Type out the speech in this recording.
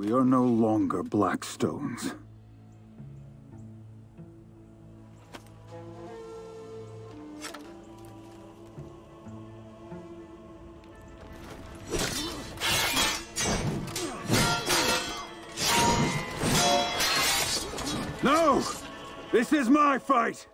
We are no longer Blackstones. No! This is my fight!